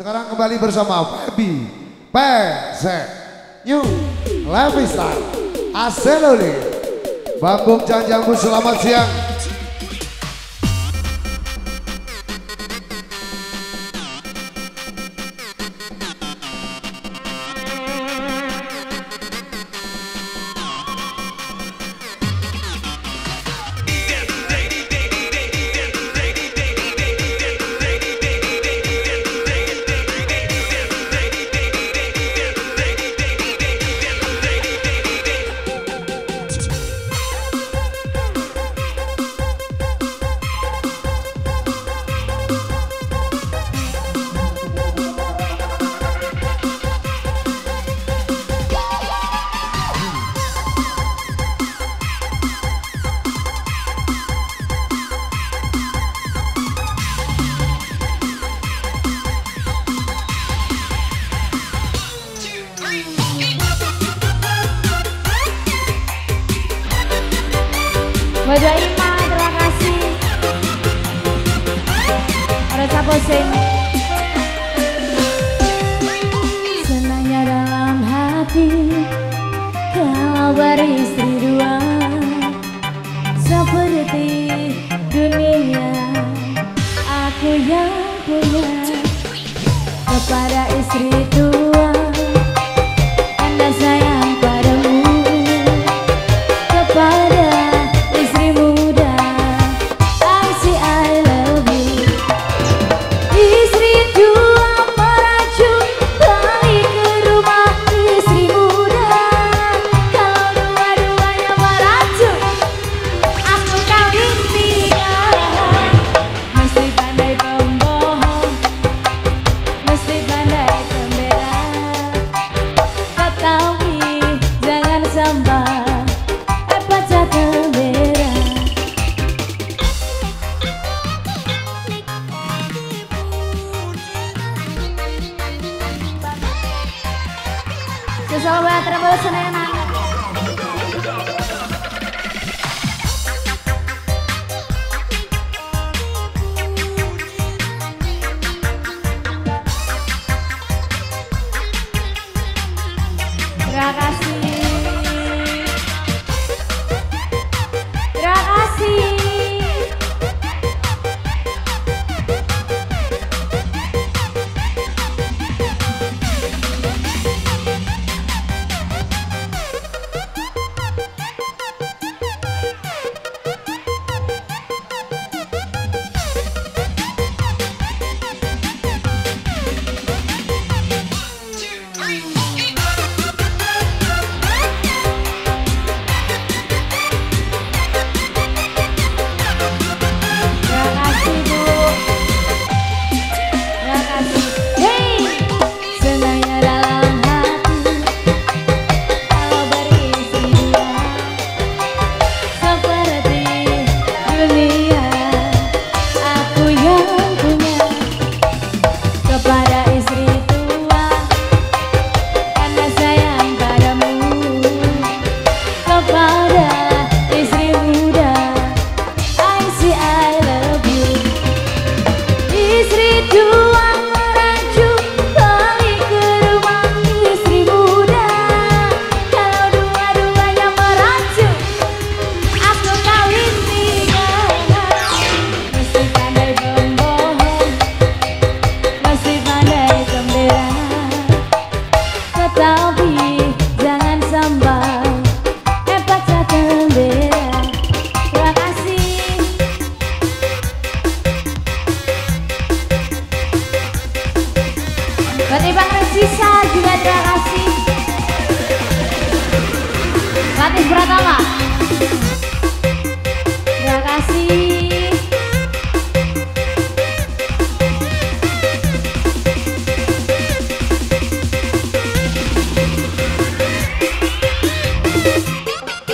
Sekarang kembali bersama Feby PZ New Levistar Aseloli. Bambung Janjambu selamat siang Wajah Ima, terima kasih. Ada siapa sing? Senangnya dalam hati kalau beristri dua seperti dunia aku yang punya kepada istri tua. pessoal vai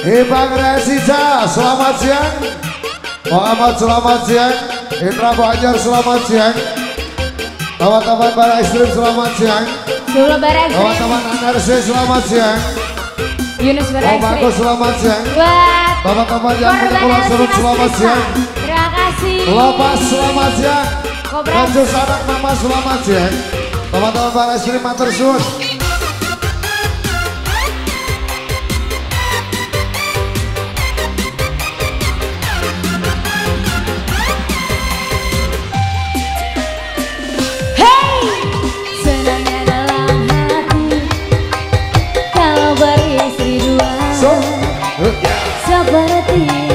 Ipang Resija selamat siang. Muhammad selamat siang. Indra Banjar selamat siang. Teman-teman para istri, selamat siang. Dulu bara ekstrim. Teman-teman selamat siang. Yunus bara ekstrim. Om selamat siang. Buat Teman-teman yang punya serut selamat siang. Terima kasih. Lopas selamat siang. Kobra. Lanjut anak mama selamat siang. Teman-teman para ekstrim mater sun Bharti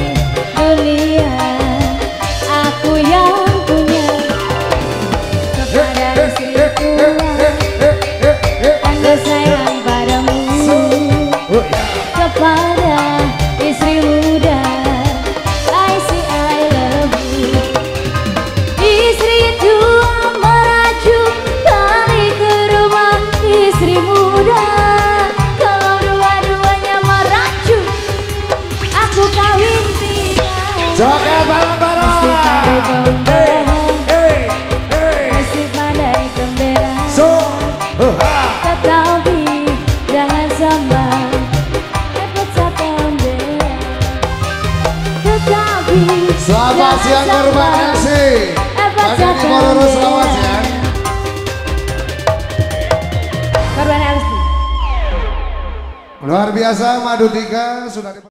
Selamat siang korban MC. Pakai kimo lurus selamat ya. Korban MC. Luar biasa madu tiga sudah